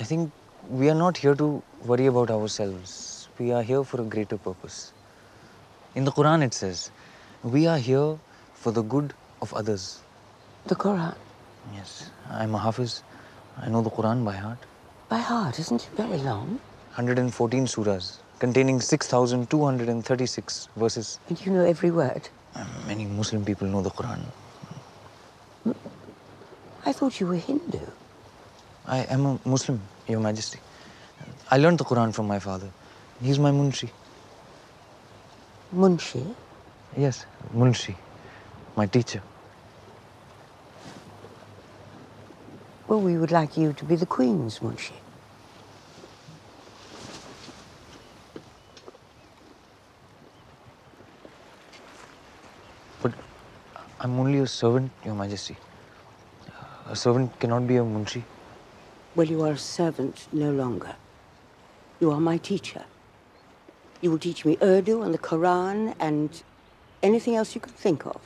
I think we are not here to worry about ourselves. We are here for a greater purpose. In the Quran, it says, we are here for the good of others. The Quran? Yes, I'm a Hafiz. I know the Quran by heart. By heart, isn't it very long? 114 surahs, containing 6,236 verses. And you know every word? Many Muslim people know the Quran. I thought you were Hindu. I am a Muslim, Your Majesty. I learned the Quran from my father. He's my Munshi. Munshi? Yes, Munshi, my teacher. Well, we would like you to be the Queen's Munshi. But I'm only a servant, Your Majesty. A servant cannot be a Munshi. Well, you are a servant no longer. You are my teacher. You will teach me Urdu and the Quran and anything else you can think of.